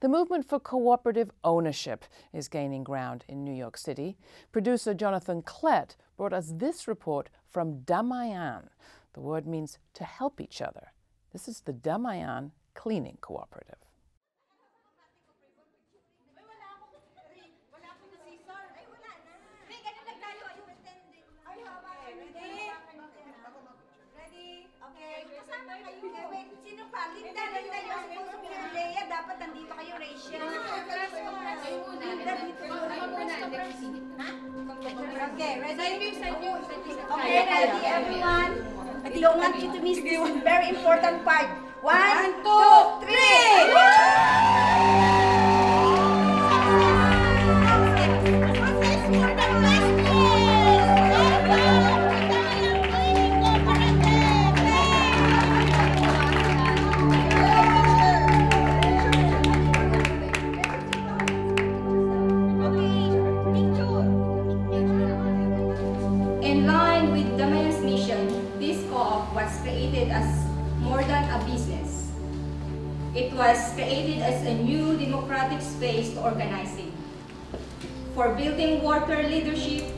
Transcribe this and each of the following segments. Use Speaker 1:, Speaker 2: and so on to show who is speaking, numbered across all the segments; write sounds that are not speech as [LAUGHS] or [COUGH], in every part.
Speaker 1: The movement for cooperative ownership is gaining ground in New York City. Producer Jonathan Klett brought us this report from Damayan. The word means to help each other. This is the Damayan Cleaning Cooperative.
Speaker 2: Linda, Linda, Dito. Okay, ready? Okay, ready, everyone? I want you to miss this very important part. One, two, three!
Speaker 3: Created as more than a business. It was created as a new democratic space to organizing, for building worker leadership,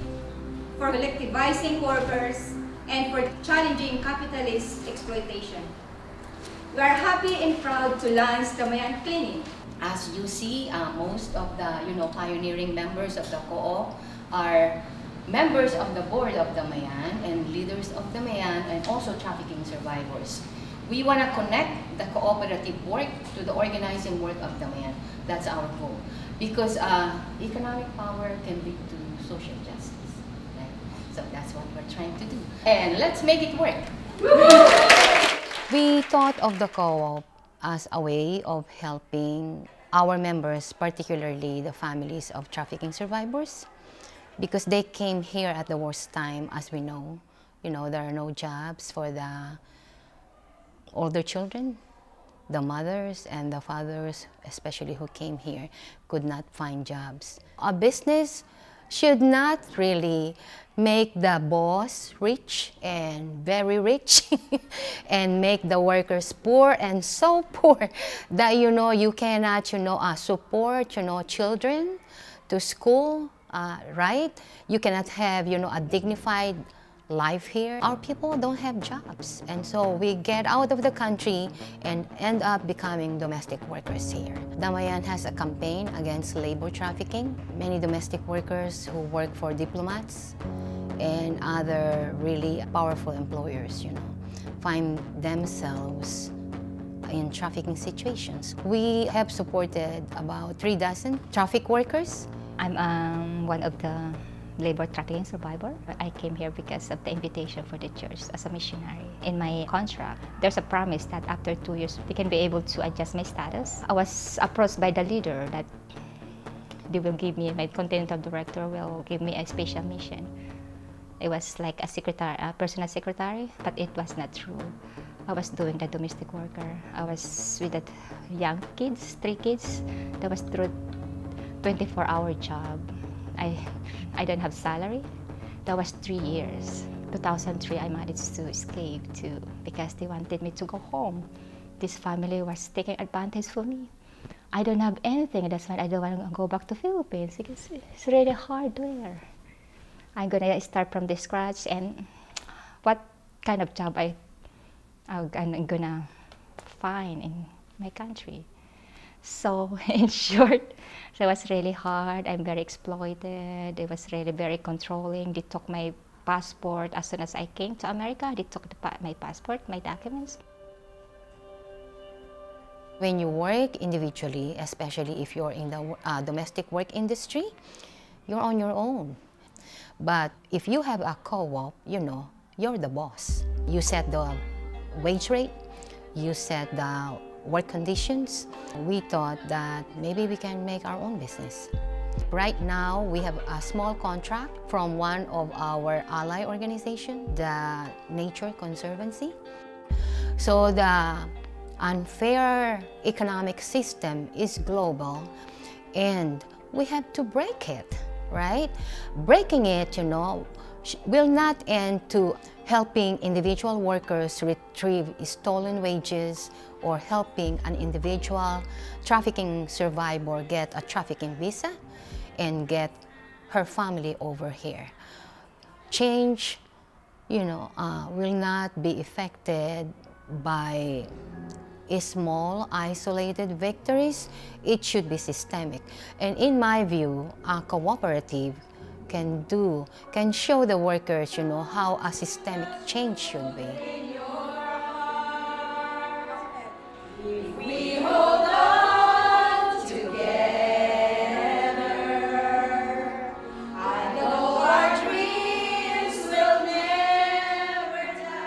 Speaker 3: for collectivizing workers, and for challenging capitalist exploitation. We are happy and proud to launch Damayan Cleaning,
Speaker 4: As you see, uh, most of the you know pioneering members of the co-op are members of the board of Damayan and leaders of Damayan and also trafficking survivors. We want to connect the cooperative work to the organizing work of Damayan. That's our goal. Because uh, economic power can lead to social justice. Right? So that's what we're trying to do. And let's make it work. We thought of the co-op as a way of helping our members, particularly the families of trafficking survivors, because they came here at the worst time, as we know. You know, there are no jobs for the older children. The mothers and the fathers, especially who came here, could not find jobs. A business should not really make the boss rich and very rich [LAUGHS] and make the workers poor and so [LAUGHS] poor that you know you cannot you know uh, support you know children to school uh, right? You cannot have you know a dignified life here. Our people don't have jobs. And so we get out of the country and end up becoming domestic workers here. Damayan has a campaign against labor trafficking. Many domestic workers who work for diplomats and other really powerful employers, you know, find themselves in trafficking situations. We have supported about three dozen traffic workers.
Speaker 5: I'm um, one of the labor trafficking survivor. I came here because of the invitation for the church as a missionary. In my contract, there's a promise that after two years, we can be able to adjust my status. I was approached by the leader that they will give me, my continental director will give me a special mission. It was like a secretary, a personal secretary, but it was not true. I was doing the domestic worker. I was with the young kids, three kids. That was through 24-hour job. I, I don't have salary. That was three years. 2003, I managed to escape too because they wanted me to go home. This family was taking advantage for me. I don't have anything. That's why I don't want to go back to Philippines because it's really hard there. I'm gonna start from the scratch and what kind of job I I'm gonna find in my country. So [LAUGHS] in short, so it was really hard. I'm very exploited. It was really very controlling. They took my passport as soon as I came to America. They took the pa my passport, my documents.
Speaker 4: When you work individually, especially if you're in the uh, domestic work industry, you're on your own. But if you have a co-op, you know, you're the boss. You set the wage rate, you set the work conditions. We thought that maybe we can make our own business. Right now, we have a small contract from one of our ally organizations, the Nature Conservancy. So the unfair economic system is global and we have to break it right? Breaking it, you know, will not end to helping individual workers retrieve stolen wages or helping an individual trafficking survivor get a trafficking visa and get her family over here. Change, you know, uh, will not be affected by small, isolated victories. It should be systemic. And in my view, a cooperative can do, can show the workers, you know, how a systemic change should be.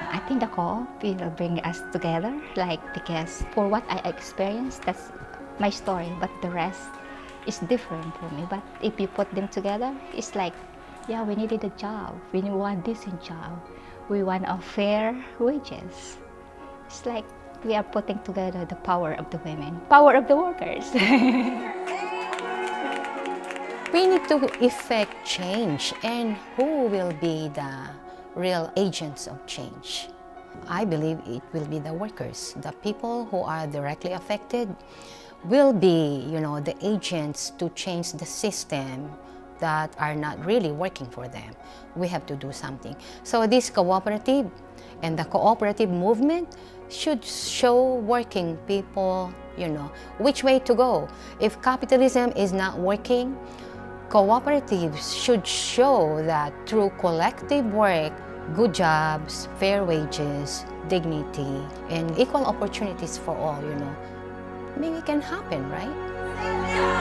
Speaker 5: I think the co-op will bring us together, like because for what I experienced, that's my story, but the rest is different for me. But if you put them together, it's like, yeah, we needed a job. We want decent job. We want a fair wages. It's like we are putting together the power of the women, power of the workers. [LAUGHS]
Speaker 4: We need to effect change and who will be the real agents of change? I believe it will be the workers, the people who are directly affected will be, you know, the agents to change the system that are not really working for them. We have to do something. So this cooperative and the cooperative movement should show working people, you know, which way to go. If capitalism is not working, cooperatives should show that through collective work, good jobs, fair wages, dignity, and equal opportunities for all, you know, maybe it can happen, right?